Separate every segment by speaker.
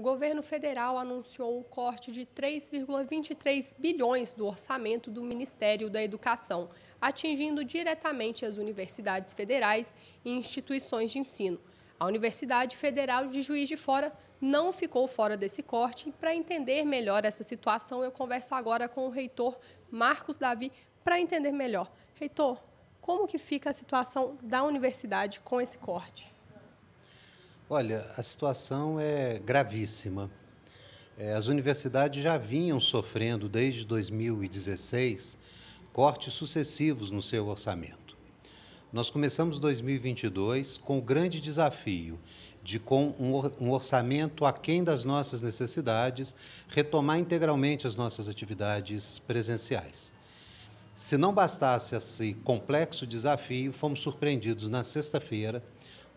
Speaker 1: O governo federal anunciou um corte de 3,23 bilhões do orçamento do Ministério da Educação, atingindo diretamente as universidades federais e instituições de ensino. A Universidade Federal de Juiz de Fora não ficou fora desse corte. Para entender melhor essa situação, eu converso agora com o reitor Marcos Davi para entender melhor. Reitor, como que fica a situação da universidade com esse corte?
Speaker 2: Olha, a situação é gravíssima. É, as universidades já vinham sofrendo desde 2016 cortes sucessivos no seu orçamento. Nós começamos 2022 com o grande desafio de, com um orçamento aquém das nossas necessidades, retomar integralmente as nossas atividades presenciais. Se não bastasse esse complexo desafio, fomos surpreendidos na sexta-feira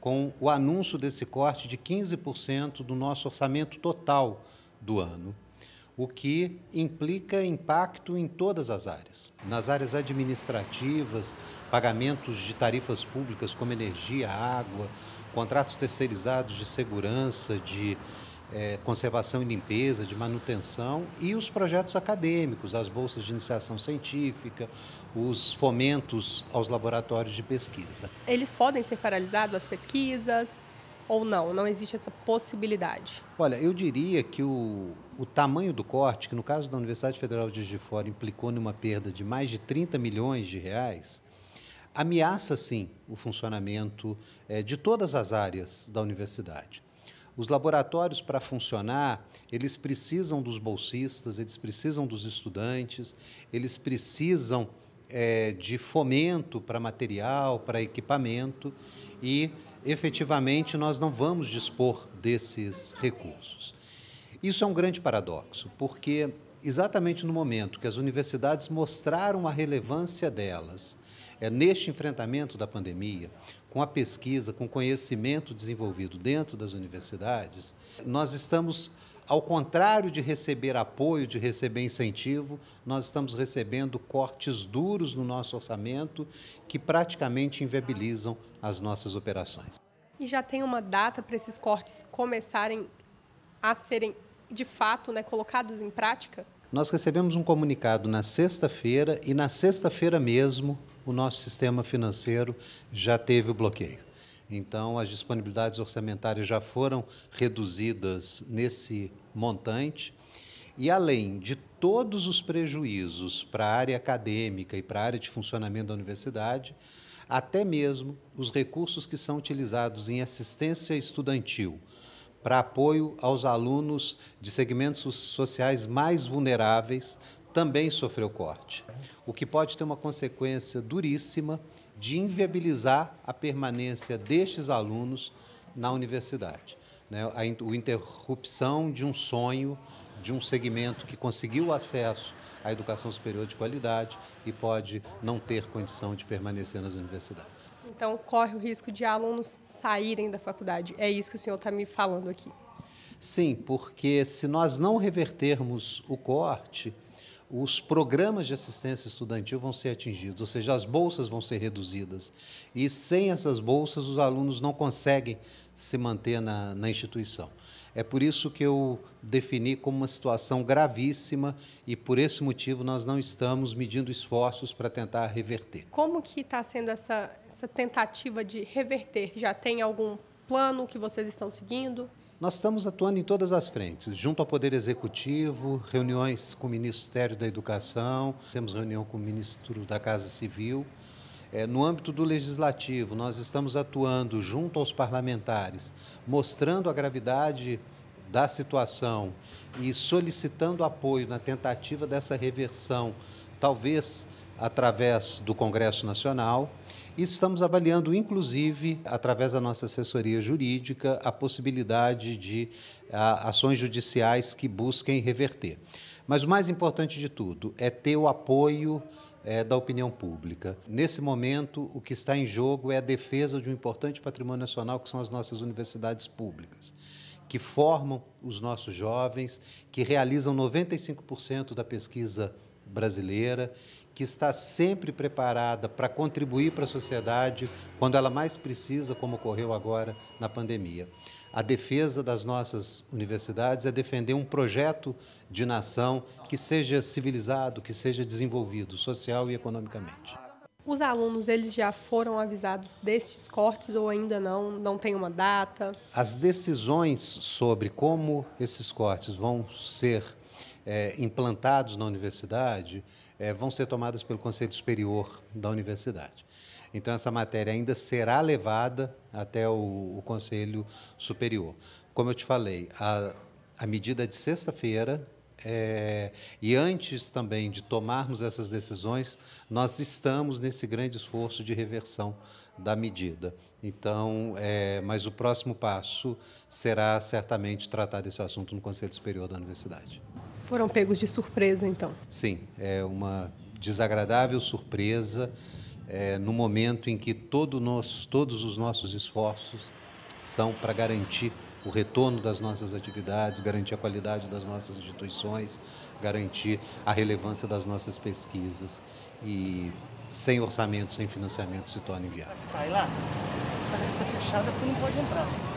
Speaker 2: com o anúncio desse corte de 15% do nosso orçamento total do ano, o que implica impacto em todas as áreas. Nas áreas administrativas, pagamentos de tarifas públicas como energia, água, contratos terceirizados de segurança, de é, conservação e limpeza, de manutenção, e os projetos acadêmicos, as bolsas de iniciação científica, os fomentos aos laboratórios de pesquisa.
Speaker 1: Eles podem ser paralisados, as pesquisas, ou não? Não existe essa possibilidade?
Speaker 2: Olha, eu diria que o, o tamanho do corte, que no caso da Universidade Federal de Juiz de Fora implicou numa perda de mais de 30 milhões de reais, ameaça sim o funcionamento é, de todas as áreas da universidade. Os laboratórios, para funcionar, eles precisam dos bolsistas, eles precisam dos estudantes, eles precisam é, de fomento para material, para equipamento e, efetivamente, nós não vamos dispor desses recursos. Isso é um grande paradoxo, porque exatamente no momento que as universidades mostraram a relevância delas é, neste enfrentamento da pandemia, com a pesquisa, com o conhecimento desenvolvido dentro das universidades, nós estamos, ao contrário de receber apoio, de receber incentivo, nós estamos recebendo cortes duros no nosso orçamento que praticamente inviabilizam as nossas operações.
Speaker 1: E já tem uma data para esses cortes começarem a serem de fato né, colocados em prática?
Speaker 2: Nós recebemos um comunicado na sexta-feira e na sexta-feira mesmo o nosso sistema financeiro já teve o bloqueio. Então, as disponibilidades orçamentárias já foram reduzidas nesse montante. E além de todos os prejuízos para a área acadêmica e para a área de funcionamento da universidade, até mesmo os recursos que são utilizados em assistência estudantil para apoio aos alunos de segmentos sociais mais vulneráveis também sofreu corte, o que pode ter uma consequência duríssima de inviabilizar a permanência destes alunos na universidade. Né? A, a interrupção de um sonho, de um segmento que conseguiu acesso à educação superior de qualidade e pode não ter condição de permanecer nas universidades.
Speaker 1: Então, corre o risco de alunos saírem da faculdade. É isso que o senhor está me falando aqui.
Speaker 2: Sim, porque se nós não revertermos o corte, os programas de assistência estudantil vão ser atingidos, ou seja, as bolsas vão ser reduzidas. E sem essas bolsas, os alunos não conseguem se manter na, na instituição. É por isso que eu defini como uma situação gravíssima e por esse motivo nós não estamos medindo esforços para tentar reverter.
Speaker 1: Como que está sendo essa, essa tentativa de reverter? Já tem algum plano que vocês estão seguindo?
Speaker 2: Nós estamos atuando em todas as frentes, junto ao Poder Executivo, reuniões com o Ministério da Educação, temos reunião com o Ministro da Casa Civil. É, no âmbito do Legislativo, nós estamos atuando junto aos parlamentares, mostrando a gravidade da situação e solicitando apoio na tentativa dessa reversão, talvez através do Congresso Nacional. E estamos avaliando, inclusive, através da nossa assessoria jurídica, a possibilidade de ações judiciais que busquem reverter. Mas o mais importante de tudo é ter o apoio é, da opinião pública. Nesse momento, o que está em jogo é a defesa de um importante patrimônio nacional, que são as nossas universidades públicas, que formam os nossos jovens, que realizam 95% da pesquisa brasileira que está sempre preparada para contribuir para a sociedade quando ela mais precisa, como ocorreu agora na pandemia. a defesa das nossas universidades é defender um projeto de nação que seja civilizado, que seja desenvolvido social e economicamente.
Speaker 1: Os alunos, eles já foram avisados destes cortes ou ainda não? Não tem uma data?
Speaker 2: As decisões sobre como esses cortes vão ser é, implantados na universidade é, vão ser tomadas pelo Conselho Superior da Universidade. Então, essa matéria ainda será levada até o, o Conselho Superior. Como eu te falei, a, a medida de sexta-feira é, e antes também de tomarmos essas decisões, nós estamos nesse grande esforço de reversão da medida. Então, é, mas o próximo passo será certamente tratar desse assunto no Conselho Superior da Universidade.
Speaker 1: Foram pegos de surpresa, então?
Speaker 2: Sim, é uma desagradável surpresa é, no momento em que todo nós, todos os nossos esforços são para garantir o retorno das nossas atividades, garantir a qualidade das nossas instituições, garantir a relevância das nossas pesquisas. E sem orçamento, sem financiamento, se torna inviável.
Speaker 3: Sai lá, a está fechada porque não pode entrar.